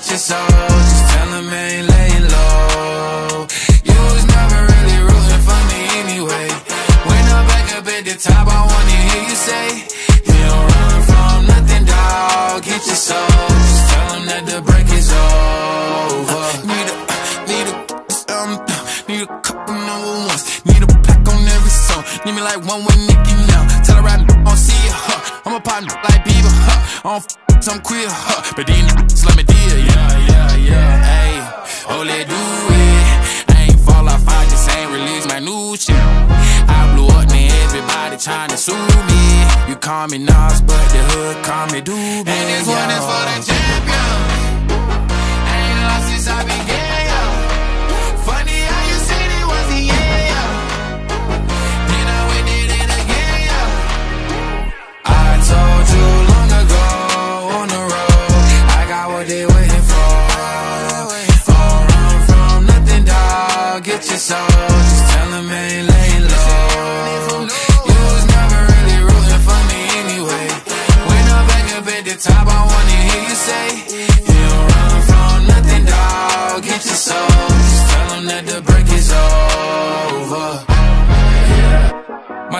Get your soul, just tell them ain't laying low. You was never really rooting for me anyway. When I'm back up at the top, I wanna hear you say, You don't run from nothing, dog. Get your soul, just tell them that the break is over. Need a, need a, um, need a couple number ones. Need a pack on every song. Need me like one with Nicki now. Tell her I don't see it, huh? I'm a partner like Bieber, huh? I don't some queer, huh? But these niggas let me deal, yeah, yeah, yeah. Ayy, oh, let do it. I ain't fall off, I just ain't release my new shit. I blew up, now everybody tryna sue me. You call me Nas, but the hood call me Doobie. And this one is for the champion. Ain't lost since I began, Get your soul, just tell them ain't laying low.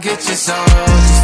Get your soul,